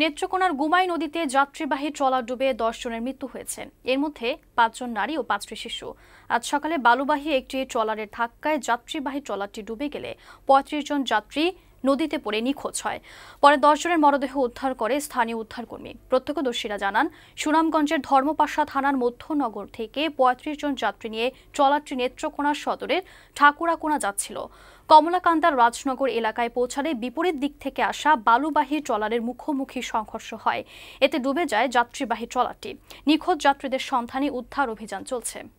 নেত্রকোনার গুমাই নদীতে যাত্রীবাহী ট্রলার ডুবে দশ জনের মৃত্যু হয়েছে। এর মধ্যে পাঁচজন নারী ও পাঁচটি শিশু। আজ সকালে বালুবাহী একটি ট্রলারের ধাক্কায় যাত্রীবাহী ট্রলারটি ডুবে গেলে পঁয়ত্রিশ জন যাত্রী নদীতে পড়ে নিখোঁজ হয়। পরে দশজনের মরদেহ উদ্ধার করে স্থানীয় উদ্ধারকর্মী প্রত্যক্ষদর্শীরা জানান, সুনামগঞ্জের ধর্মপাশা থানার মধ্যনগর থেকে পঁয়ত্রিশ জন যাত্রী নিয়ে ট্রলারটি নেত্রকোনা সদরের ঠাকুরাকোনা যাচ্ছিল। কমলাকান্তার রাজনগর এলাকায় পৌঁছালে বিপরীত দিক থেকে আসা বালুবাহী ট্রলারের মুখোমুখি সংঘর্ষ হয়। এতে ডুবে যায় যাত্রীবাহী ট্রলারটি। নিখোঁজ যাত্রীদের সন্ধানে উদ্ধার অভিযান চলছে।